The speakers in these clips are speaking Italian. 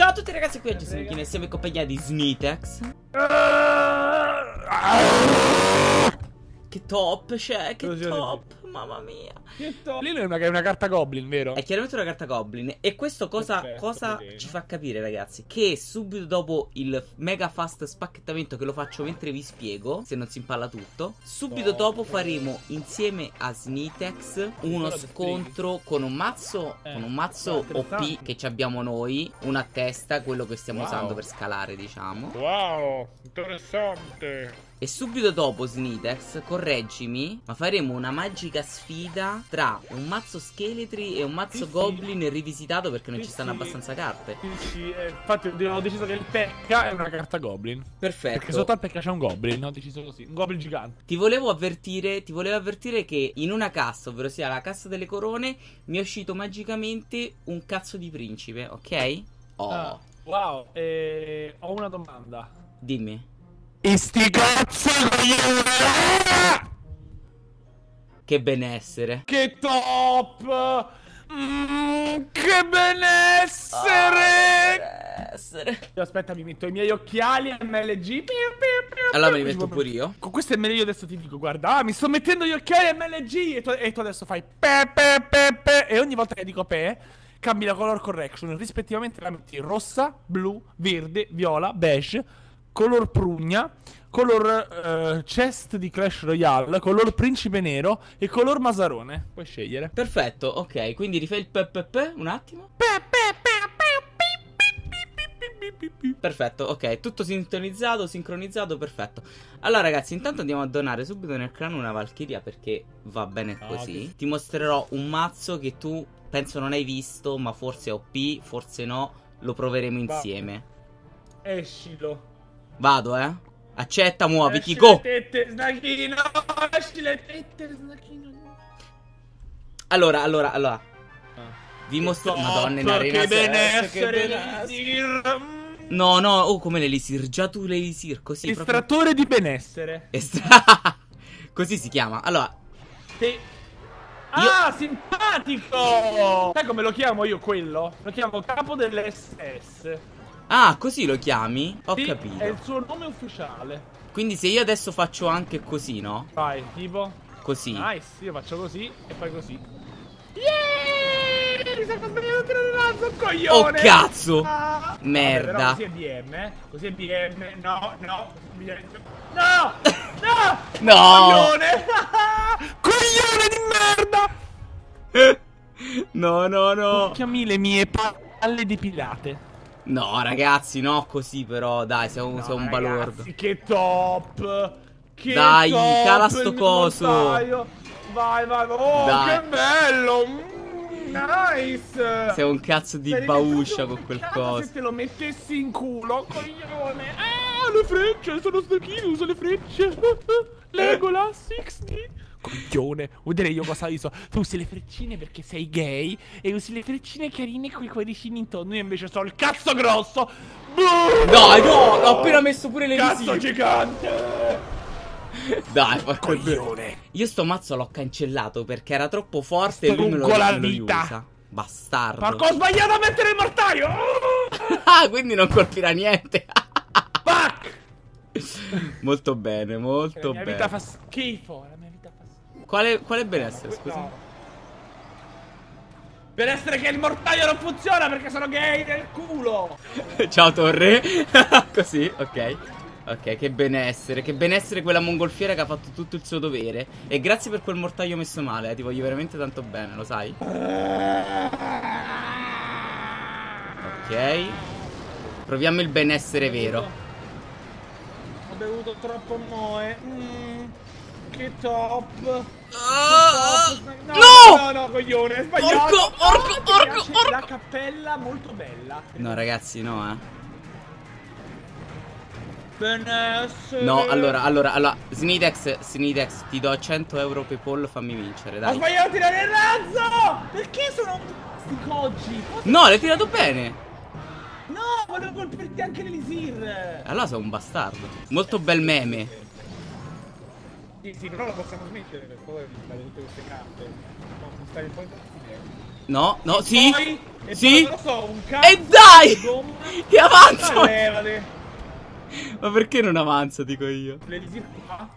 Ciao a tutti ragazzi, qui oggi sono Kine insieme in compagnia di Snitex Che top c'è, che Così ho top, mamma mia Lì è una, è una carta goblin, vero? È chiaramente una carta Goblin E questo cosa, Perfetto, cosa ci fa capire ragazzi? Che subito dopo il mega fast spacchettamento che lo faccio mentre vi spiego Se non si impalla tutto Subito dopo faremo insieme a Snitex Uno scontro con un mazzo Eh, Con un mazzo. OP che ci abbiamo noi Una testa, quello che stiamo Wow. usando per scalare diciamo Wow, interessante. E subito dopo Snitex, correggimi, ma faremo una magica sfida tra un mazzo scheletri e un mazzo Sì, sì. goblin rivisitato perché non Sì, ci stanno sì. abbastanza carte. Sì, sì, eh, infatti ho deciso che il pecca è una carta goblin. Perfetto. Perché sotto al pecca c'è un goblin, ho deciso così. Un goblin gigante. Ti volevo avvertire, ti volevo avvertire che in una cassa, ovvero sia la cassa delle corone, mi è uscito magicamente un cazzo di principe, ok? Oh, Ah, wow, eh, ho una domanda. dimmi. E sti cazzo Che benessere. Che top! Mm, che benessere! benessere. Aspetta, mi metto i miei occhiali MLG. Piu, piu, piu, Allora me li metto pure io. Con questo MLG io adesso ti dico, guarda, ah, mi sto mettendo gli occhiali MLG e tu, e tu adesso fai pe, pe, pe, pe, e ogni volta che dico pe, cambi la color correction, rispettivamente la metti rossa, blu, verde, viola, beige, color prugna, color eh, chest di Clash Royale, color principe nero e color masarone. Puoi scegliere. Perfetto, ok, quindi rifai il PPP un attimo. Perfetto, ok, tutto sintonizzato, sincronizzato, perfetto. Allora ragazzi, intanto andiamo a donare subito nel clan una Valchiria perché va bene Ah, così. ok. Ti mostrerò un mazzo che tu penso non hai visto, ma forse è OP, forse no, lo proveremo Va. insieme. Escilo. Vado, eh. Accetta, muoviti, go! le tette, snacchino! Esci le tette, snacchino! Allora, allora, allora. Ah. Vi mostro... Madonna, in arena che benessere, benessere. Elisir. No, no, oh, come l'elisir, già tu l'elisir, così proprio... Estrattore di benessere. Estra... così si chiama. Allora, Te- Ah, simpatico! Sai come lo chiamo io quello? Lo chiamo capo dell'SS. Ah, così lo chiami? Ho Sì, capito. È il suo nome ufficiale. Quindi se io adesso faccio anche così, no? Vai, tipo. Così. Nice, io faccio così e poi così. Yeah! Mi sono sbagliato a tirare il razzo, coglione! Oh, cazzo! Ah. Merda. Vabbè, però così è BM, eh. Così è BM. No, no. No! No! No! Coglione! coglione di merda! No, no, no. Chiami le mie palle depilate. No, ragazzi, no, così però, dai, sei un, No, sei un balordo. Che top! Che Dai, top cala sto coso. mortaio. Vai, vai, vai. Oh, Dai. che bello! Mm, nice! Sei un cazzo di Sarebbe bauscia con quel coso. Se te lo mettessi in culo, coglione! Ah, le frecce! Sono stachino, uso le frecce! Legolas 6D! Coglione, vuoi vedere io cosa uso? Tu usi le freccine perché sei gay e usi le freccine carine con i cuoricini intorno. Io invece so il cazzo grosso! Dai, no, l'ho appena messo pure le Cazzo visite. gigante! Dai, porco. Coglione! Io sto mazzo l'ho cancellato perché era troppo forte e lui me lo, la me lo usa. Bastardo. Porco, ho sbagliato a mettere il mortaio! ah, quindi non colpirà niente. Fuck! molto bene, molto bene. la mia vita fa schifo. Quale, quale benessere, scusa? No. Per essere che il mortaio non funziona perché sono gay nel culo! Ciao Torre. Così, ok. Ok, che benessere, che benessere quella mongolfiera che ha fatto tutto il suo dovere. E grazie per quel mortaio messo male, eh, ti voglio veramente tanto bene, lo sai? Ok. Proviamo il benessere vero. Ho bevuto troppo moe. Mm, che top! Ah, No, no! no, no, coglione, è sbagliato! Orco, orco, Ah, orco, piace orco. La cappella molto bella. No, ragazzi, no, eh. Benessere. No, allora, allora, allora, Snidex, Snidex, ti do 100 euro PayPal, fammi vincere, Ho dai. sbagliato a tirare il razzo! Perché sono sti coggi? No, l'hai tirato bene. No, volevo colpirti anche l'elisir! Allora sei un bastardo. Molto bel meme. Sì, sì, però lo possiamo smettere per favore di fare tutte queste carte. No, stare un po' in No, no, sì. Poi, e Sì. poi non so, un cazzo E dai! Che avanza! Ma perché non avanza, dico io? L'elisir qua.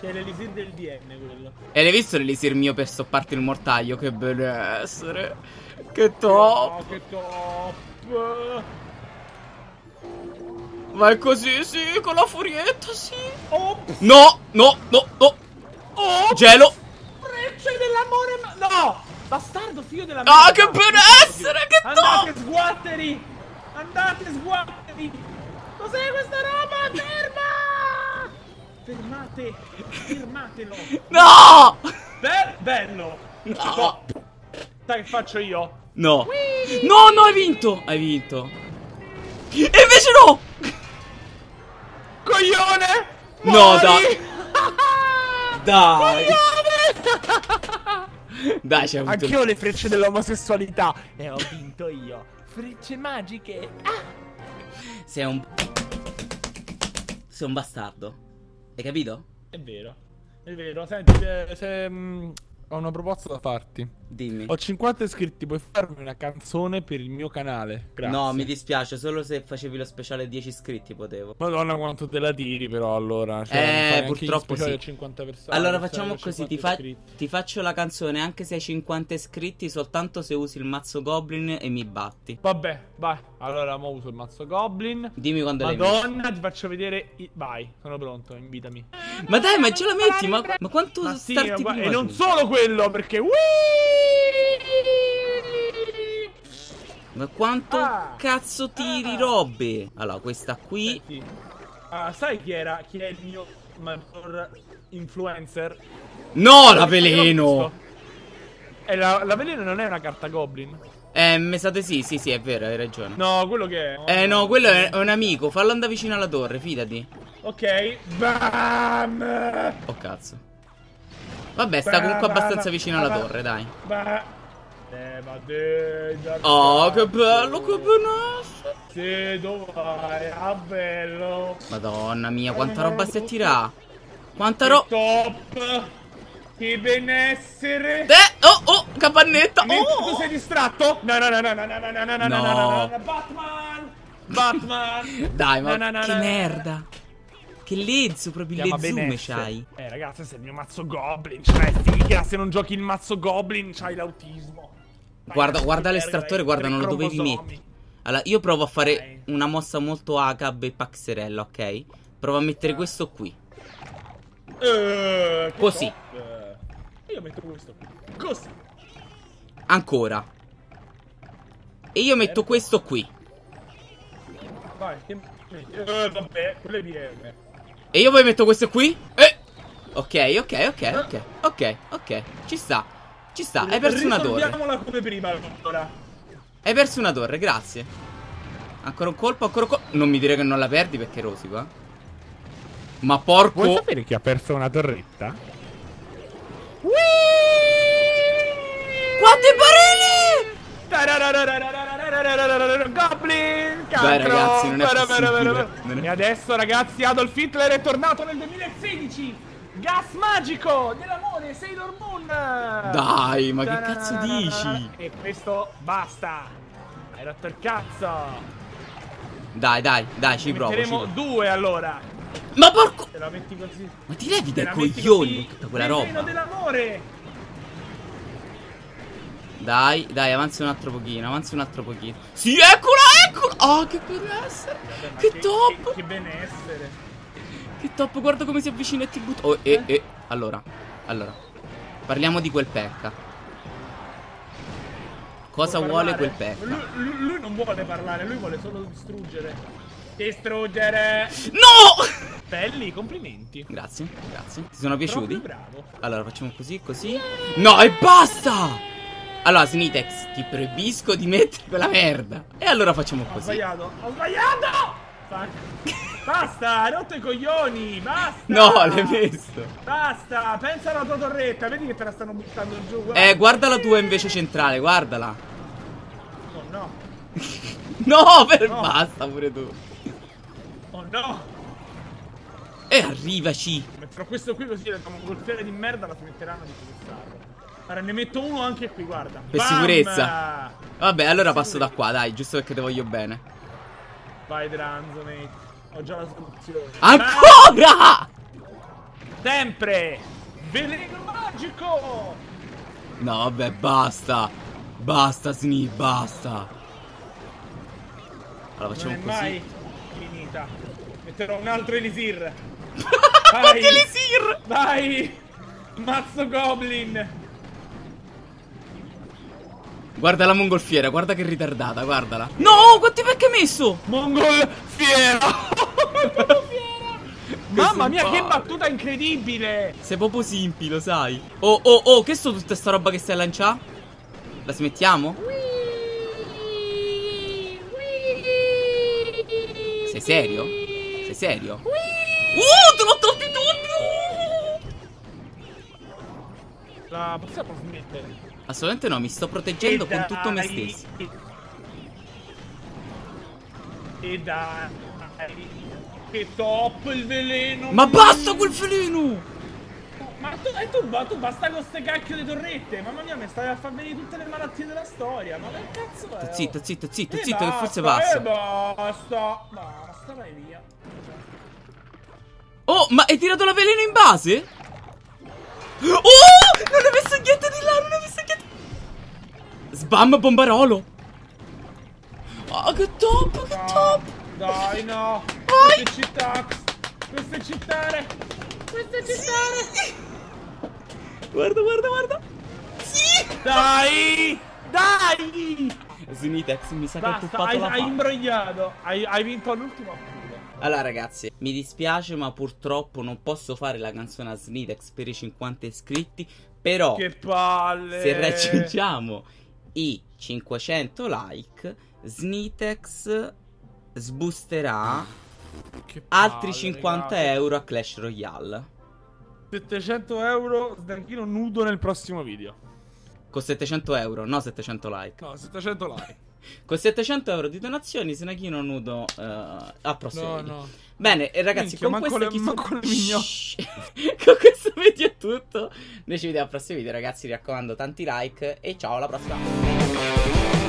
Che è l'elisir del DN quello. E l'hai visto l'elisir mio per stopparti il mortaio? Che benessere. Che top. Oh, che top. Vai così, sì, con la furietta, sì. Ops. No, no, no, no. Oh, Gelo. Frecce dell'amore ma... No! Bastardo figlio della Ah, merda. che benessere, che Andate top. sguatteri! Andate sguatteri! Cos'è questa roba? Ferma! Fermate! Fermatelo! No. Be- bello! No. Che faccio io? No. No, no, hai vinto. Hai vinto. E invece no. Coglione! No, dai. Dai. Coglione! Dai, c'è avuto Anch'io ho le frecce dell'omosessualità e ho vinto io. Frecce magiche. Ah! Sei un... Sei un bastardo. Hai capito? È vero. È vero. Senti, eh, se, mm, ho una proposta da farti. Dimmi. Ho 50 iscritti, puoi farmi una canzone per il mio canale? Grazie. No, mi dispiace, solo se facevi lo speciale 10 iscritti potevo. Madonna quanto te la tiri però allora cioè, Eh, purtroppo sì. a 50 persone Allora facciamo così, ti, 50 fa- ti faccio la canzone anche se hai 50 iscritti soltanto se usi il mazzo goblin e mi batti. Vabbè, vai. Allora mo uso il mazzo goblin Dimmi quando l'hai. Madonna, ti faccio vedere i... Vai, sono pronto, invitami Ma dai, ma ce la metti? Ma, ma quanto Ma sì, starti ma- e non solo quello, perché... Ma quanto Ah. cazzo tiri Ah. robe? Allora, questa qui Senti, ah, sai chi era? Chi è il mio maggior influencer? No, la veleno! visto. Eh, la, la veleno non è una carta goblin? Eh, mi di sì, sì, sì, è vero, hai ragione. No, quello che è. Eh no, quello è un amico, fallo andare vicino alla torre, fidati. Ok. Bam! Oh cazzo. Vabbè, sta comunque abbastanza vicino alla torre, dai. Eh, ma Oh, che bello, che benessere. Sì, dove vai? Ah, bello. Madonna mia, quanta roba stai a tirare. Quanta roba. Top. Che benessere. Eh, oh, oh, capannetta. Nick, tu Oh. sei distratto? No, no, no, no, no, no, no, no, no, no, no, no, no, Batman! Batman! Dai, ma No, no, no, che no, merda. Che lezzo, proprio il benessere. c'hai. Eh, ragazzi, se il mio mazzo Goblin, cioè, figa, se non giochi il mazzo Goblin, c'hai l'autismo. Guarda, guarda l'estrattore, guarda, non lo dovevi mettere. Allora, io provo a fare una mossa molto Acab e Paxerella, ok? Provo a mettere questo qui. Eh, Così. Io metto questo qui. Così. Ancora. E io metto questo qui. Vai, che metti? Eh, vabbè, quello è BM. E io poi metto questo qui. Eh. Ok, ok, ok, ok. Ok, ok. Ci sta. Ci sta. Hai perso una torre. Risolviamola come prima, allora. Hai perso una torre, grazie. Ancora un colpo, ancora un colpo. Non mi dire che non la perdi perché rosico, eh. Ma porco. Vuoi sapere chi ha perso una torretta? Quanti barili! Goblin! Dai, ragazzi, non è possibile. E adesso, ragazzi, Adolf Hitler è tornato nel 2016! Gas magico dell'amore, Sailor Moon! Dai, ma che cazzo dici? E questo basta! Hai rotto il cazzo! Dai, dai, dai, ci Ne provo. ci metteremo provo. due allora! Ma porco. Te la metti così. Ma ti levi dai coglioni con tutta quella roba. dell'amore! Dai, dai, avanzi un altro pochino, avanzi un altro pochino. Sì, eccola, eccola! Oh, che benessere! Ma Che Che, top! che benessere! Che top, guarda come si avvicina e ti butta. Oh, e, e. Allora, allora. Parliamo di quel pecca. Cosa vuole parlare? quel pecca? Lui, lui- lui non vuole parlare, lui vuole solo distruggere. Distruggere! No! Belli, complimenti. Grazie, grazie. Ti sono piaciuti? Proprio bravo. Allora, facciamo così, così. No, e basta! Allora, Snitex, ti proibisco di mettere quella merda. E allora facciamo Ho così. sbagliato, ho sbagliato! Basta, hai rotto i coglioni, basta! No, l'hai messo. Basta, pensa alla tua torretta, vedi che te la stanno buttando giù. guarda. Eh, guarda la tua invece centrale, guardala. Oh no, No, per No. basta pure tu. oh no! E arrivaci. Metterò questo qui così, la mongolfiera di merda la smetteranno di spostarlo. Guarda, ne metto uno anche qui, guarda. Per Bam! sicurezza. Vabbè, allora passo da qua, dai, giusto perché te voglio bene. Vai, Dranzo, mate. Ho già la soluzione. Ancora! Sempre! Veleno magico! No, vabbè, basta. Basta, Sni, basta. Allora facciamo non è così. mai finita. Metterò un altro Elisir. Guardi Elisir! Vai! Mazzo Goblin! Guarda la mongolfiera, guarda che ritardata, guardala. No, quanti pecchi hai messo? Mongol fiera! Mamma mia, che battuta incredibile! Sei proprio simpi, lo sai. Oh, oh, oh, che sto tutta sta roba che stai a lanciare? La smettiamo? Sei serio? Sei serio? Uh, te l'ho tolti tutti! La possiamo smettere? Assolutamente no, mi sto proteggendo E con tutto me dai. stesso. E dai. Che top il veleno! Ma basta quel felino! Ma tu, e tu, ma tu basta con ste cacchio di torrette! Mamma mia, mi stai a far venire tutte le malattie della storia! Ma che cazzo è? Zitto, zitto, zitto, E zitto, che forse basta, passa. E basta! Basta, vai via. Oh, ma hai tirato la veleno in base? Oh! Non ho messo niente di là, non ho messo. Sbam bombarolo. Oh, che top, che No, top. dai, no! Vai. Queste città! Queste cittare! Queste cittare! Guarda, guarda, guarda. Sì. Dai! Dai! Snitex mi sa che ha Basta, hai, la hai imbrogliato. Hai, hai vinto all'ultimo appunto. Allora ragazzi, mi dispiace ma purtroppo non posso fare la canzone a Snitex per i 50 iscritti, però Che palle! se raggiungiamo i 500 like, Snitex sboosterà Che altri palle, 50 ragazzi. euro a Clash Royale. 700 euro Sdanchino nudo nel prossimo video. Con 700 euro, no 700 like. No, 700 like. Con 700 euro di donazioni, Senachino nudo eh, al prossimo No, video. no. Bene, ragazzi, Minchia, con manco questo le- chi manco le Shhh. video è tutto. Noi ci vediamo al prossimo video, ragazzi. Mi raccomando, tanti like e ciao alla prossima.